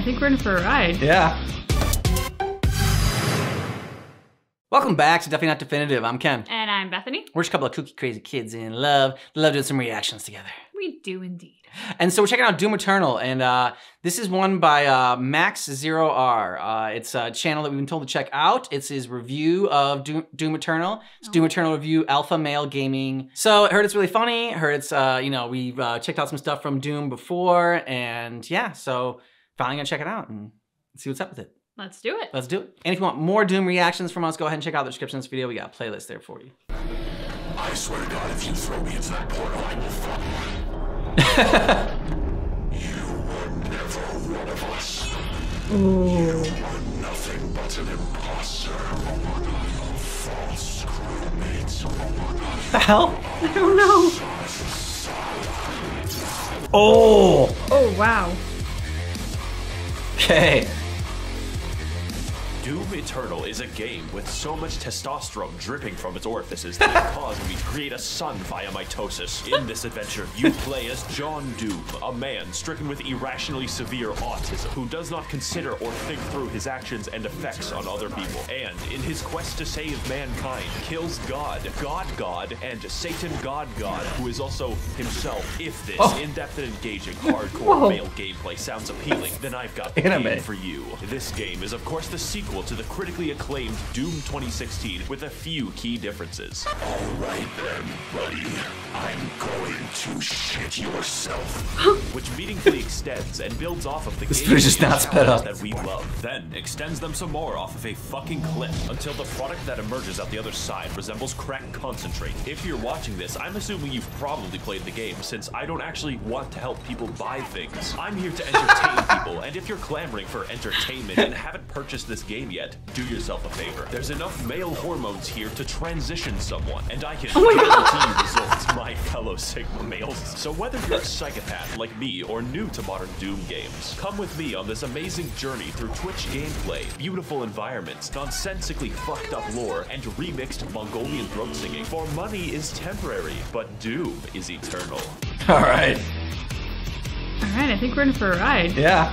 I think we're in for a ride. Yeah. Welcome back to Definitely Not Definitive. I'm Ken. And I'm Bethany. We're just a couple of kooky, crazy kids in love. Love doing some reactions together. We do indeed. And so we're checking out Doom Eternal, and uh, this is one by uh, Max Zero R. Uh, it's a channel that we've been told to check out. It's his review of Doom, Doom Eternal. It's Doom Eternal review, Alpha Male Gaming. So I heard it's really funny. I heard it's uh, you know we've uh, checked out some stuff from Doom before, and yeah, so finally gonna check it out and mm-hmm. see what's up with it. Let's do it. Let's do it. And if you want more Doom reactions from us, go ahead and check out the description of this video. We got a playlist there for you. I swear to God, if you throw me into that portal, I will fuck you. you were never one of us. You were nothing but an imposter. Oh a false crewmate. Oh the hell? I don't know. Oh. Oh, wow. Okay. Doom Eternal is a game with so much testosterone dripping from its orifices that it caused me to create a son via mitosis. In this adventure, you play as John Doom, a man stricken with irrationally severe autism who does not consider or think through his actions and effects on other people. And in his quest to save mankind, kills God, God God, and Satan God God, who is also himself. If this Oh. in-depth and engaging hardcore male gameplay sounds appealing, then I've got the Anime. game for you. This game is of course the sequel to the critically acclaimed Doom 2016 with a few key differences. All right then, buddy. I'm going to shit yourself. which meaningfully extends and builds off of the This game footage is not sped up. that we love. Then extends them some more off of a fucking cliff until the product that emerges out the other side resembles crack concentrate. If you're watching this, I'm assuming you've probably played the game since I don't actually want to help people buy things. I'm here to entertain people, and if you're clamoring for entertainment and haven't purchased this game yet, do yourself a favor. There's enough male hormones here to transition someone, and I can oh my guarantee you results, my fellow Sigma males. So whether you're a psychopath like me or new to modern Doom games, come with me on this amazing journey through Twitch gameplay, beautiful environments, nonsensically fucked up lore, and remixed Mongolian throat singing. For money is temporary, but Doom is eternal. All right. All right, I think we're in for a ride. Yeah.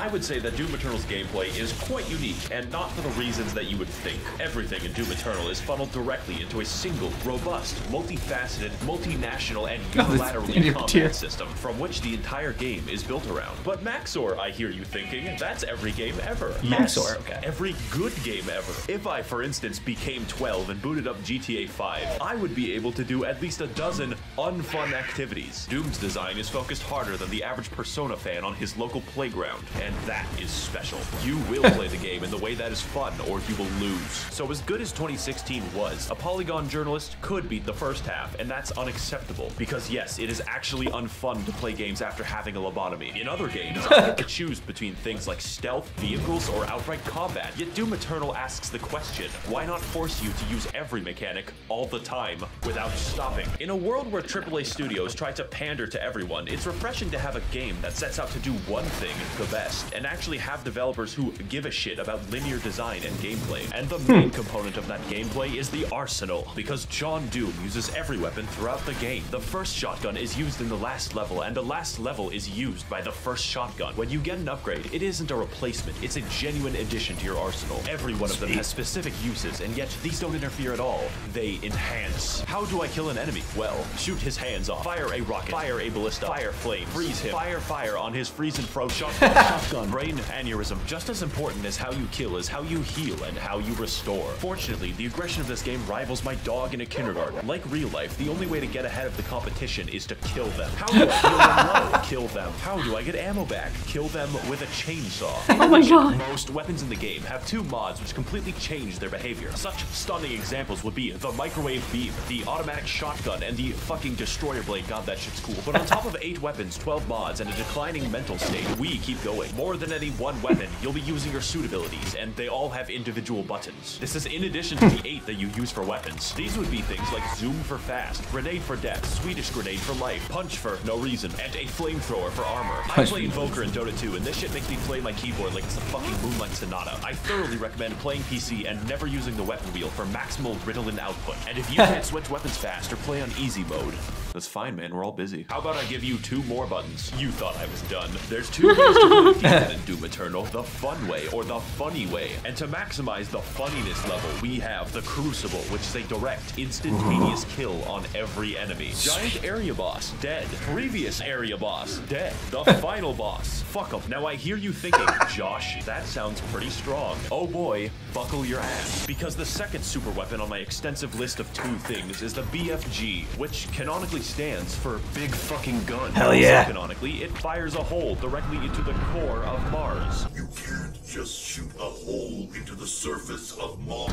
I would say that Doom Eternal's gameplay is quite unique, and not for the reasons that you would think. Everything in Doom Eternal is funneled directly into a single, robust, multifaceted, multinational, and Oh, unilaterally idiot combat system from which the entire game is built around. But Maxor, I hear you thinking, that's every game ever. Yes, Maxor, okay. Every good game ever. If I, for instance, became 12 and booted up GTA 5, I would be able to do at least a dozen unfun activities. Doom's design is focused harder than the average Persona fan on his local playground, and that is special. You will play the game in the way that is fun, or you will lose. So as good as 2016 was, a Polygon journalist could beat the first half, and that's unacceptable. Because yes, it is actually unfun to play games after having a lobotomy. In other games, I get to choose between things like stealth, vehicles, or outright combat. Yet Doom Eternal asks the question, why not force you to use every mechanic all the time without stopping? In a world where AAA studios try to pander to everyone, it's refreshing to have a game that sets out to do one thing the best, and actually have developers who give a shit about linear design and gameplay. And the hmm. main component of that gameplay is the arsenal, because John Doom uses every weapon throughout the game. The first shotgun is used in the last level, and the last level is used by the first shotgun. When you get an upgrade, it isn't a replacement, it's a genuine addition to your arsenal. Every one of them has specific uses, and yet these don't interfere at all. They enhance. How do I kill an enemy? Well, shoot his hands off, fire a rocket, fire a ballista, fire flame, freeze him, fire fire on his freeze and froze shotgun, shotgun, brain aneurysm. Just as important as how you kill is how you heal and how you restore. Fortunately, the aggression of this game rivals my dog in a kindergarten. Like real life, the only way to get ahead of the competition is to kill them. How do I heal them low? Kill them. How do I get ammo back? Kill them with a chainsaw. Oh my god. Most weapons in the game have two mods which completely change their behavior. Such stunning examples would be the microwave beam, the automatic shotgun, and the fucking destroyer blade. God, that shit's cool. But on top of 8 weapons, 12 mods, and a declining mental state, we keep going. More than any one weapon, you'll be using your suit abilities, and they all have individual buttons. This is in addition to the 8 that you use for weapons. These would be things like zoom for fast, grenade for death, Swedish grenade for life, punch for no reason, and a flamethrower for armor. I play Invoker in Dota 2, and this shit makes me play my keyboard like it's a fucking Moonlight Sonata. I thoroughly recommend playing PC and never using the weapon wheel for maximal Ritalin output. And if you can't switch weapons fast or play on easy mode, That's fine, man. We're all busy. How about I give you two more buttons? You thought I was done. There's two ways to play in Doom Eternal: the fun way or the funny way. And to maximize the funniness level, we have the Crucible, which is a direct, instantaneous kill on every enemy. Giant area boss, dead. Previous area boss, dead. The final boss, fuck 'em. Now I hear you thinking, Josh, that sounds pretty strong. Oh boy, buckle your ass. Because the second super weapon on my extensive list of two things is the BFG, which canonically stands for Big Fucking Gun. Hell yeah. Also canonically, it fires a hole directly into the core of Mars. You can't just shoot a hole into the surface of Mars.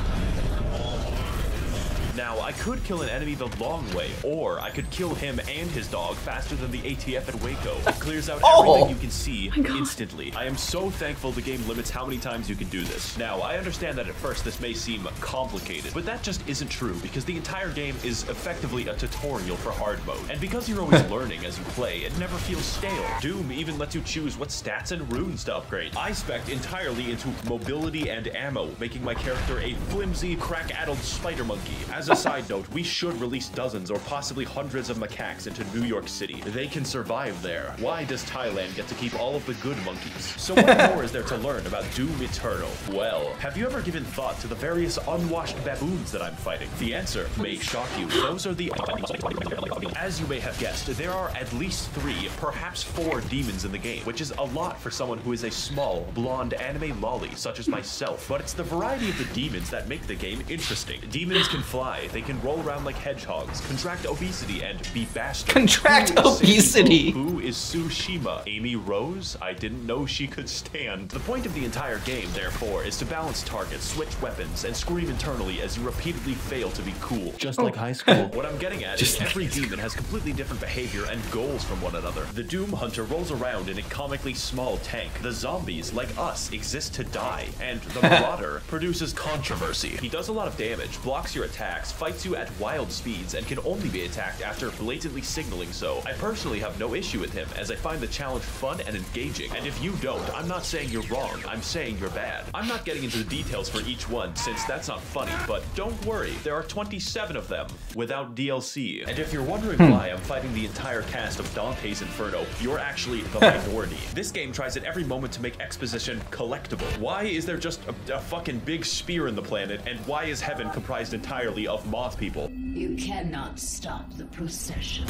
Now, I could kill an enemy the long way, or I could kill him and his dog faster than the ATF at Waco. It clears out Oh! everything you can see instantly. I am so thankful the game limits how many times you can do this. Now, I understand that at first this may seem complicated, but that just isn't true because the entire game is effectively a tutorial for hard mode. And because you're always learning as you play, it never feels stale. Doom even lets you choose what stats and runes to upgrade. I spec entirely into mobility and ammo, making my character a flimsy, crack-addled spider monkey. As a side note, we should release dozens or possibly hundreds of macaques into New York City. They can survive there. Why does Thailand get to keep all of the good monkeys? So what more is there to learn about Doom Eternal? Well, have you ever given thought to the various unwashed baboons that I'm fighting? The answer may shock you. Those are the... As you may have guessed, there are at least three, perhaps four demons in the game, which is a lot for someone who is a small, blonde anime loli such as myself. But it's the variety of the demons that make the game interesting. Demons can fly, they can roll around like hedgehogs, contract obesity, and be bastards. Contract Who is obesity. Sandy? Who is Tsushima? Amy Rose? I didn't know she could stand. The point of the entire game, therefore, is to balance targets, switch weapons, and scream internally as you repeatedly fail to be cool. Just like oh. high school. what I'm getting at is every demon has completely different behavior and goals from one another. The Doom Hunter rolls around in a comically small tank. The zombies, like us, exist to die. And the Marauder produces controversy. He does a lot of damage, blocks your attacks, fights you at wild speeds, and can only be attacked after blatantly signaling so. I personally have no issue with him, as I find the challenge fun and engaging. And if you don't, I'm not saying you're wrong, I'm saying you're bad. I'm not getting into the details for each one, since that's not funny, but don't worry, there are 27 of them, without DLC. And if you're wondering hmm. why I'm fighting the entire cast of Dante's Inferno, you're actually the minority. this game tries at every moment to make exposition collectible. Why is there just a, a fucking big spear in the planet, and why is heaven comprised entirely of moth people? You cannot stop the procession.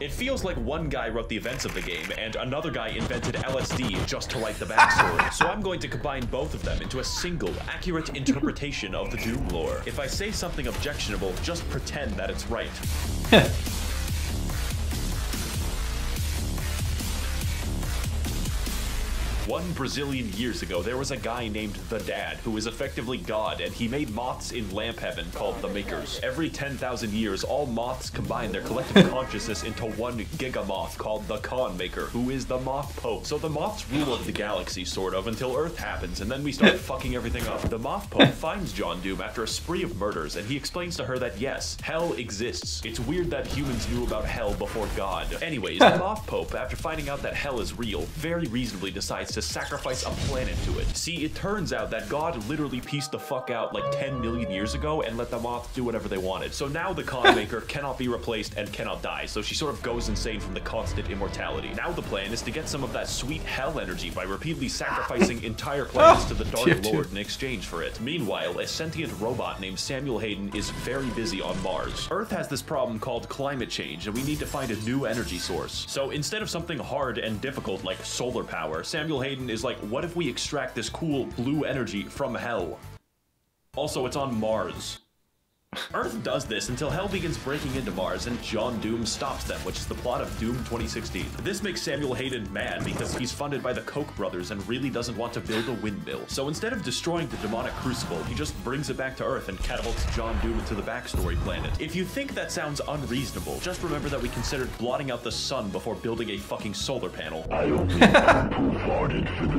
It feels like one guy wrote the events of the game and another guy invented LSD just to write the backstory. so I'm going to combine both of them into a single, accurate interpretation of the Doom lore. If I say something objectionable, just pretend that it's right. One Brazilian years ago, there was a guy named The Dad who was effectively God, and he made moths in lamp heaven called the Makers. Every 10,000 years, all moths combine their collective consciousness into one giga moth called the Khan Maker, who is the Moth Pope. So the moths rule over the galaxy, sort of, until Earth happens, and then we start fucking everything up. The Moth Pope finds John Doom after a spree of murders, and he explains to her that yes, hell exists. It's weird that humans knew about hell before God. Anyways, the Moth Pope, after finding out that hell is real, very reasonably decides to sacrifice a planet to it. See, it turns out that God literally pieced the fuck out like 10 million years ago and let the moths do whatever they wanted. So now the Khan Maker cannot be replaced and cannot die, so she sort of goes insane from the constant immortality. Now the plan is to get some of that sweet hell energy by repeatedly sacrificing entire planets to the Dark two. Lord in exchange for it. Meanwhile, a sentient robot named Samuel Hayden is very busy on Mars. Earth has this problem called climate change, and we need to find a new energy source. So instead of something hard and difficult like solar power, Samuel Hayden is like, what if we extract this cool blue energy from hell? Also, it's on Mars. Earth does this until Hell begins breaking into Mars and John Doom stops them, which is the plot of Doom 2016. This makes Samuel Hayden mad because he's funded by the Koch brothers and really doesn't want to build a windmill. So instead of destroying the demonic crucible, he just brings it back to Earth and catapults John Doom into the backstory planet. If you think that sounds unreasonable, just remember that we considered blotting out the sun before building a fucking solar panel. I only provided for the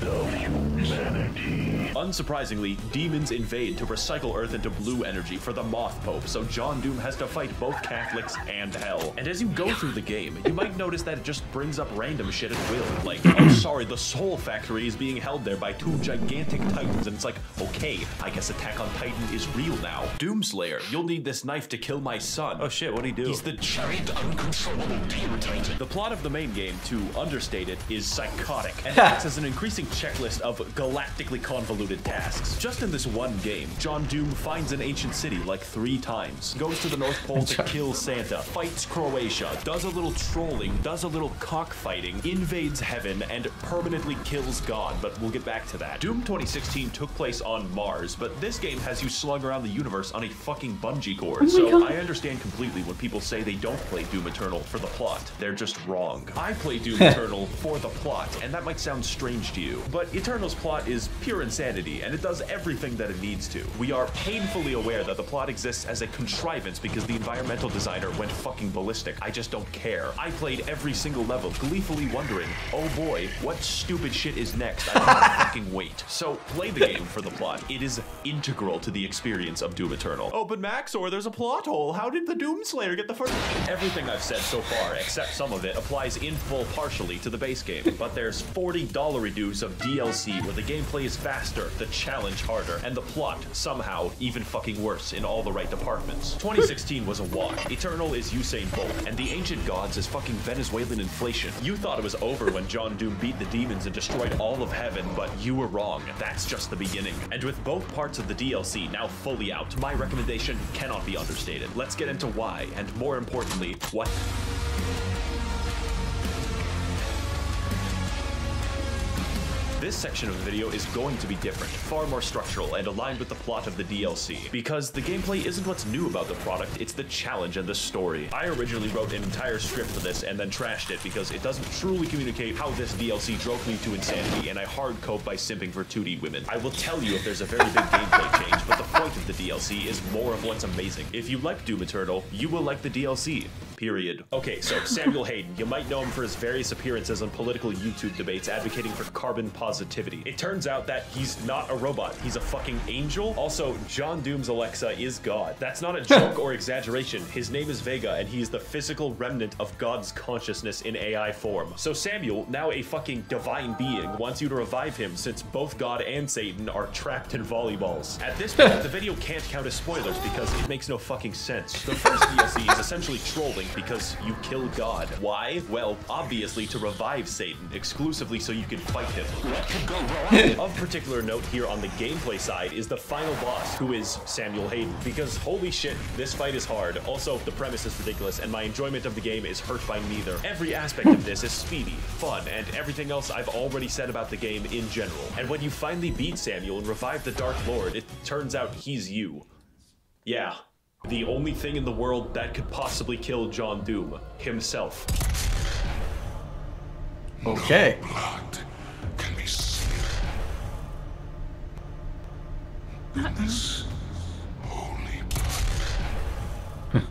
good of humanity. Unsurprisingly, demons invade to recycle Earth into blue energy for the Moth Pope, so John Doom has to fight both Catholics and hell. And as you go through the game, you might notice that it just brings up random shit at will. Like, oh, sorry, the Soul Factory is being held there by two gigantic titans, and it's like, okay, I guess Attack on Titan is real now. Doomslayer, you'll need this knife to kill my son. Oh shit, what'd he do? He's the Giant uncontrollable demon titan. the plot of the main game, to understate it, is psychotic and acts as an increasing checklist of galactically convoluted tasks. Just in this one game, John Doom finds an ancient city like three times, goes to the North Pole to kill Santa, fights Croatia, does a little trolling, does a little cockfighting, invades heaven, and permanently kills God, but we'll get back to that. Doom 2016 took place on Mars, but this game has you slung around the universe on a fucking bungee cord, oh so God. I understand completely when people say they don't play Doom Eternal for the plot. They're just wrong. I play Doom Eternal for the plot, and that might sound strange to you, but Eternal's plot is pure insanity, and it does everything that it needs to. We are painfully aware that the plot exists as a contrivance because the environmental designer went fucking ballistic. I just don't care. I played every single level, gleefully wondering, oh boy, what stupid shit is next? I cannot fucking wait. So play the game for the plot. It is integral to the experience of Doom Eternal. Oh, but Max, or there's a plot hole. How did the Doomslayer get the first? Everything I've said so far, except some of it, applies in full partially to the base game. But there's $40 reduce of DLC where the gameplay is faster, the challenge harder, and the plot somehow even fucking worse in all the right departments. 2016 was a wash. Eternal is Usain Bolt, and the ancient gods is fucking Venezuelan inflation. You thought it was over when John Doom beat the demons and destroyed all of heaven, but you were wrong. That's just the beginning. And with both parts of the DLC now fully out, my recommendation cannot be understated. Let's get into why, and more importantly, what This section of the video is going to be different, far more structural, and aligned with the plot of the DLC. Because the gameplay isn't what's new about the product, it's the challenge and the story. I originally wrote an entire script for this and then trashed it because it doesn't truly communicate how this DLC drove me to insanity, and I hard cope by simping for 2D women. I will tell you if there's a very big gameplay change, but the point of the DLC is more of what's amazing. If you like Doom Eternal, you will like the DLC. Period. Okay, so Samuel Hayden, you might know him for his various appearances on political YouTube debates advocating for carbon positivity. It turns out that he's not a robot, he's a fucking angel. Also, John Doom's Alexa is God. That's not a joke or exaggeration. His name is Vega, and he is the physical remnant of God's consciousness in AI form. So Samuel, now a fucking divine being, wants you to revive him since both God and Satan are trapped in volleyballs. At this point, the video can't count as spoilers because it makes no fucking sense. The first DLC is essentially trolling because you kill God. Why? Well, obviously to revive Satan, exclusively so you can fight him. What could go wrong? Of particular note here on the gameplay side is the final boss, who is Samuel Hayden. Because holy shit, this fight is hard. Also, the premise is ridiculous, and my enjoyment of the game is hurt by neither. Every aspect of this is speedy, fun, and everything else I've already said about the game in general. And when you finally beat Samuel and revive the Dark Lord, it turns out he's you. Yeah. The only thing in the world that could possibly kill John Doom himself. Okay. Blood can be seen. Uh-uh. This holy blood.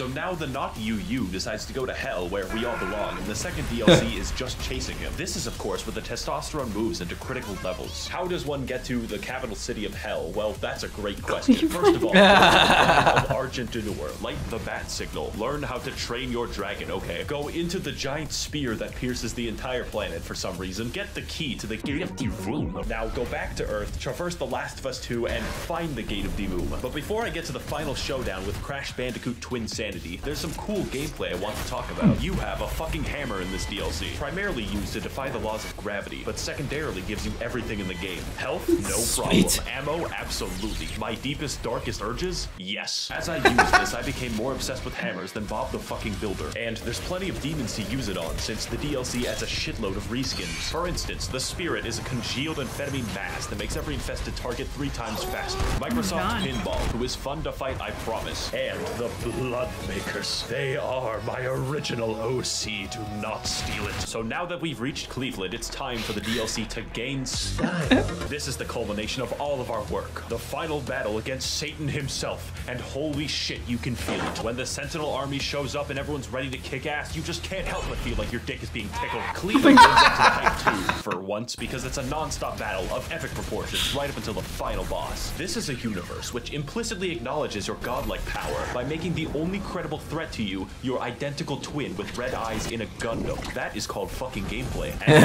So now the not you you decides to go to hell where we all belong, and the second DLC is just chasing him. This is of course where the testosterone moves into critical levels. How does one get to the capital city of hell? Well, that's a great question. First of all, go to the planet of Argent D'Nur, light the bat signal, learn how to train your dragon, okay. Go into the giant spear that pierces the entire planet for some reason, get the key to the Gate of Divum. Now go back to Earth, traverse the Last of Us 2, and find the Gate of Divum. But before I get to the final showdown with Crash Bandicoot Twin Sanity, there's some cool gameplay I want to talk about. You have a fucking hammer in this DLC, primarily used to defy the laws of gravity, but secondarily gives you everything in the game. Health? No problem. Sweet. Ammo? Absolutely. My deepest, darkest urges? Yes. As I used this, I became more obsessed with hammers than Bob the fucking Builder. And there's plenty of demons to use it on, since the DLC adds a shitload of reskins. For instance, the Spirit is a congealed amphetamine mass that makes every infested target three times faster. Microsoft. Pinball, who is fun to fight, I promise. And the Blood makers. They are my original OC. Do not steal it. So now that we've reached Cleveland, it's time for the DLC to gain style. this is the culmination of all of our work. The final battle against Satan himself. And holy shit, you can feel it. When the Sentinel army shows up and everyone's ready to kick ass, you just can't help but feel like your dick is being tickled. Cleveland lives up to the hype too, for once, because it's a non-stop battle of epic proportions right up until the final boss. This is a universe which implicitly acknowledges your godlike power by making the only credible threat to you your identical twin with red eyes in a Gundam. That is called fucking gameplay. And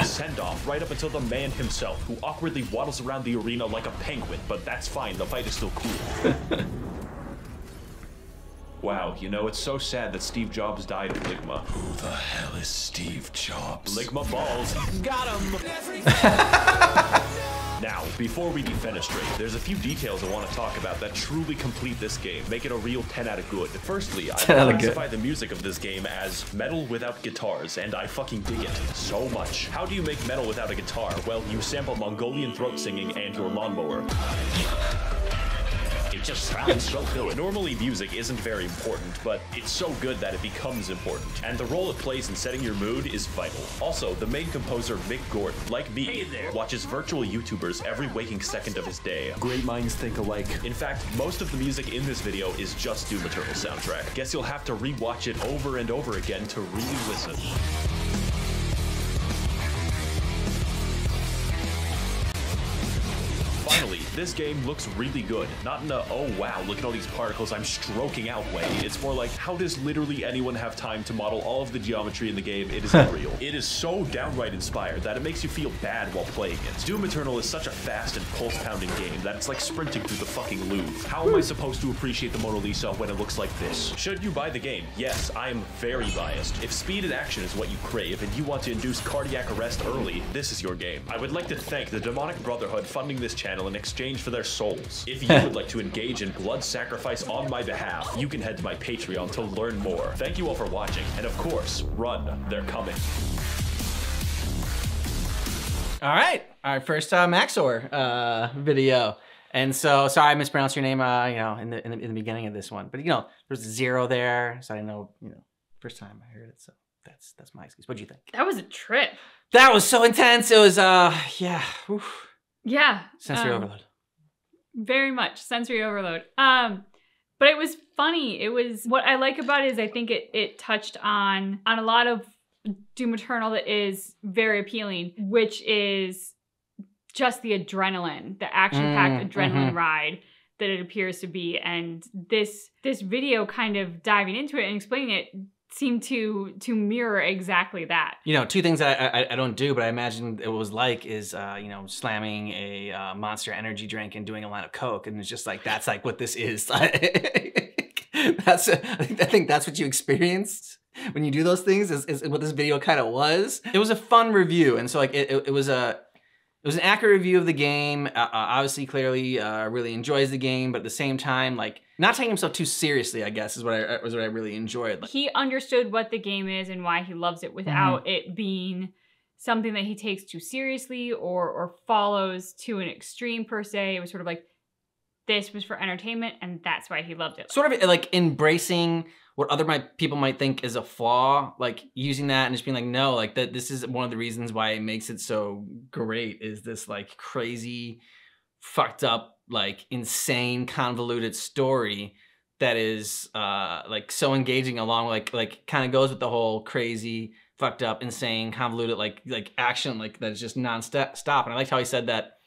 it's a send-off right up until the man himself, who awkwardly waddles around the arena like a penguin, but that's fine, the fight is still cool. Wow, you know, it's so sad that Steve Jobs died of Ligma. Who the hell is Steve Jobs? Ligma balls. Got him! now, before we defenestrate, there's a few details I want to talk about that truly complete this game, make it a real 10 out of good. Firstly, I 10 out of good. classify the music of this game as metal without guitars, and I fucking dig it so much. How do you make metal without a guitar? Well, you sample Mongolian throat singing and your lawnmower. It just sounds so good. Normally, music isn't very important, but it's so good that it becomes important. And the role it plays in setting your mood is vital. Also, the main composer, Mick Gordon, like me, watches virtual YouTubers every waking second of his day. Great minds think alike. In fact, most of the music in this video is just Doom Eternal soundtrack. Guess you'll have to rewatch it over and over again to really listen. This game looks really good. Not in a, oh wow, look at all these particles I'm stroking out way. It's more like, how does literally anyone have time to model all of the geometry in the game? It is unreal. it is so downright inspired that it makes you feel bad while playing it. Doom Eternal is such a fast and pulse-pounding game that it's like sprinting through the fucking Louvre. How am I hmm. supposed to appreciate the Mona Lisa when it looks like this? Should you buy the game? Yes, I am very biased. If speed and action is what you crave and you want to induce cardiac arrest early, this is your game. I would like to thank the Demonic Brotherhood funding this channel in exchange for their souls. If you would like to engage in blood sacrifice on my behalf, you can head to my Patreon to learn more. Thank you all for watching, and of course, run, they're coming. All right, our first uh, Maxor uh, video. And so, sorry I mispronounced your name, uh, you know, in the, in the in the beginning of this one. But you know, there's a zero there, so I know, you know, first time I heard it. So that's that's my excuse. What do you think? That was a trip. That was so intense. It was, uh, yeah, oof. Yeah. sensory um, overload. Very much. Sensory overload. Um but it was funny. It was what i like about it is i think it it touched on on a lot of doom eternal that is very appealing which is just the adrenaline the action packed Mm, adrenaline mhm. ride that it appears to be. And this this video kind of diving into it and explaining it seemed to to mirror exactly that You know, two things that I, I, I don't do, but I imagine it was like is, uh, you know, slamming a uh, Monster Energy drink and doing a line of Coke, and it's just like that's like what this is. that's I think, I think that's what you experienced when you do those things. Is, is what this video kind of was. It was a fun review, and so like it, it, it was a. It was an accurate review of the game. Uh, uh, obviously, clearly, uh, really enjoys the game, but at the same time, like not taking himself too seriously. I guess is what I was what I really enjoyed. Like, he understood what the game is and why he loves it without it being something that he takes too seriously or or follows to an extreme per se. It was sort of like this was for entertainment and that's why he loved it. sort of like embracing what other might people might think is a flaw, like using that and just being like, no, like that. This is one of the reasons why it makes it so great. Is this like crazy, fucked up, like insane, convoluted story that is uh like so engaging along like like kind of goes with the whole crazy fucked up insane convoluted like like action like that's just non-stop stop and i liked how he said that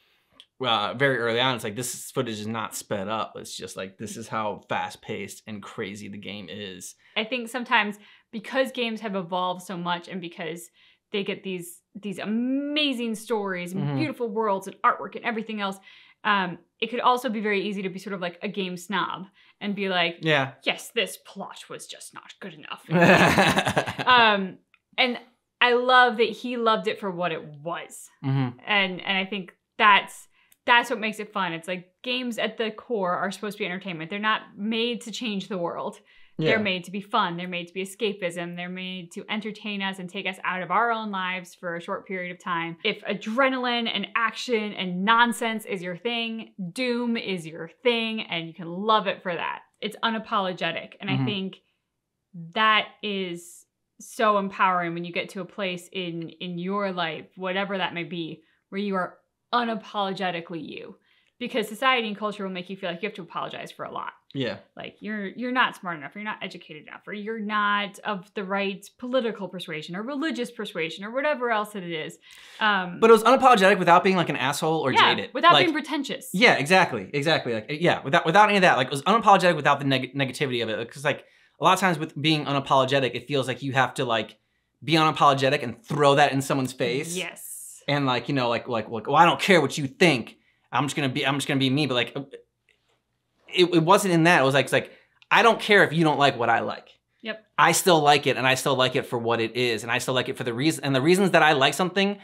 uh, very early on, it's like this footage is not sped up. It's just like this is how fast paced and crazy the game is. I think sometimes because games have evolved so much and because they get these these amazing stories and Mhm. beautiful worlds and artwork and everything else, um, it could also be very easy to be sort of like a game snob and be like, Yeah. yes, this plot was just not good enough. um, and I love that he loved it for what it was, Mhm. and and I think that's that's what makes it fun. It's like games at the core are supposed to be entertainment. They're not made to change the world. Yeah. They're made to be fun. They're made to be escapism. They're made to entertain us and take us out of our own lives for a short period of time. If adrenaline and action and nonsense is your thing, Doom is your thing, and you can love it for that. it's unapologetic. And I Mhm. think that is so empowering when you get to a place in in your life, whatever that may be, where you are unapologetically you. Because society and culture will make you feel like you have to apologize for a lot. Yeah. Like you're you're not smart enough, or you're not educated enough, or you're not of the right political persuasion or religious persuasion or whatever else that it is. Um, But it was unapologetic without being like an asshole or yeah, jaded. without like, being pretentious. Yeah, exactly, exactly. Like, yeah, without without any of that. Like, it was unapologetic without the neg- negativity of it. Because like a lot of times with being unapologetic, it feels like you have to like be unapologetic and throw that in someone's face. Yes. And like you know, like like like, well, I don't care what you think. I'm just gonna be I'm just gonna be me. But like, it, it wasn't in that. It was like it's like I don't care if you don't like what I like. Yep. I still like it, and I still like it for what it is, and I still like it for the reason. And the reasons that I like something,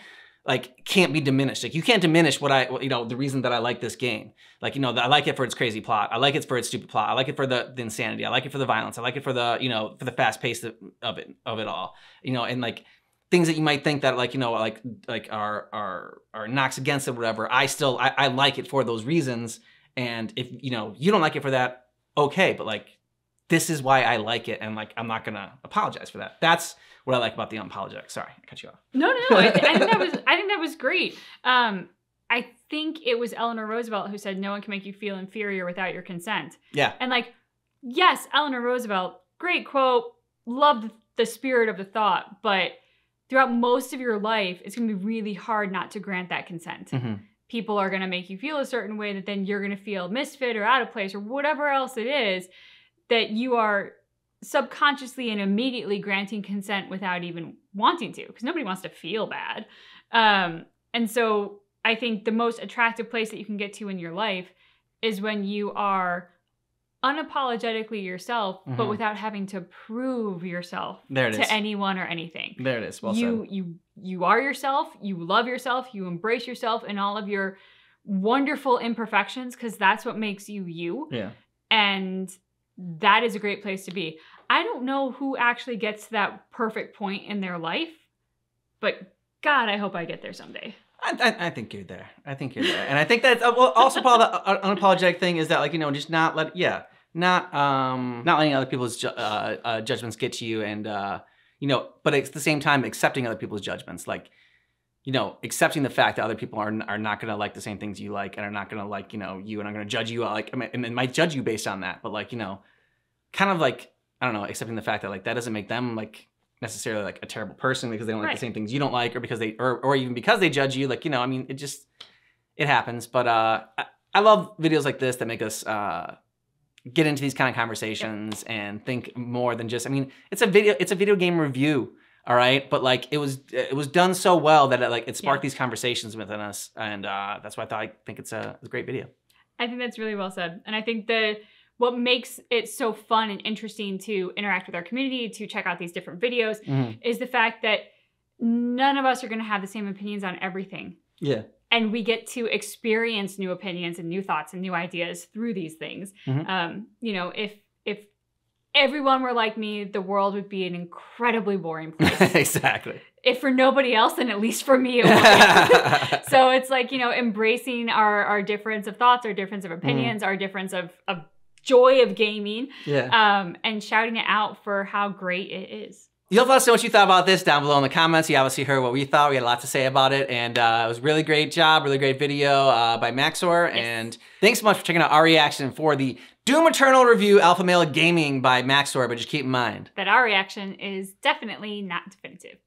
like, can't be diminished. Like, you can't diminish what I, you know, the reason that I like this game. Like, you know, I like it for its crazy plot. I like it for its stupid plot. I like it for the, the insanity. I like it for the violence. I like it for the, you know, for the fast pace of, of it, of it all. You know, and like things that you might think that like, you know, like like are are are knocks against it, whatever. I still I, I like it for those reasons. And if you know you don't like it for that, okay. But like this is why I like it, and like I'm not gonna apologize for that. That's what I like about the unapologetic. Sorry, I cut you off. No, no, no. I, I think that was I think that was great. Um, I think it was Eleanor Roosevelt who said no one can make you feel inferior without your consent. Yeah. And like, yes, Eleanor Roosevelt, great quote. Loved the spirit of the thought, but throughout most of your life, it's gonna be really hard not to grant that consent. Mhm. People are gonna make you feel a certain way that then you're gonna feel misfit or out of place or whatever else it is that you are subconsciously and immediately granting consent without even wanting to because nobody wants to feel bad um, and so i think the most attractive place that you can get to in your life is when you are unapologetically yourself but Mhm. without having to prove yourself There to is. anyone or anything There it is. Well you said. you you are yourself you love yourself you embrace yourself in all of your wonderful imperfections because that's what makes you you Yeah. and that is a great place to be. I don't know who actually gets to that perfect point in their life, but God, I hope I get there someday. I, I, think you're there. I think you're there, and I think that's uh, well, also part of the uh, unapologetic thing is that like you know just not let yeah not um not letting other people's ju- uh, uh, judgments get to you, and uh you know but at the same time accepting other people's judgments, like you know accepting the fact that other people are are not gonna like the same things you like and are not gonna like you know you and are gonna judge you uh, like I mean, and, might judge you based on that, but like you know kind of like I don't know accepting the fact that like that doesn't make them like necessarily like a terrible person because they don't like Right. the same things you don't like or because they or, or even because they judge you like you know i mean it just it happens but uh I, I love videos like this that make us uh get into these kind of conversations and think more than just i mean it's a video it's a video game review all right but like it was it was done so well that it like it sparked Yeah. these conversations within us and uh that's why i thought i think it's a, it's a great video I think that's really well said. And I think the what makes it so fun and interesting to interact with our community, to check out these different videos, is the fact that none of us are going to have the same opinions on everything. yeah and we get to experience new opinions and new thoughts and new ideas through these things. Mhm. Um, you know, if if everyone were like me, the world would be an incredibly boring place. exactly if for nobody else, then at least for me, it so it's like you know, embracing our our difference of thoughts, our difference of opinions, our difference of of joy of gaming, yeah um, and shouting it out for how great it is. You'll let us know what you thought about this down below in the comments. You obviously heard what we thought. We had a lot to say about it, and uh, it was a really great job, really great video uh, by Maxor. And thanks so much for checking out our reaction for the Doom Eternal review, Alpha Male Gaming by Maxor. But just keep in mind, That our reaction is definitely not definitive.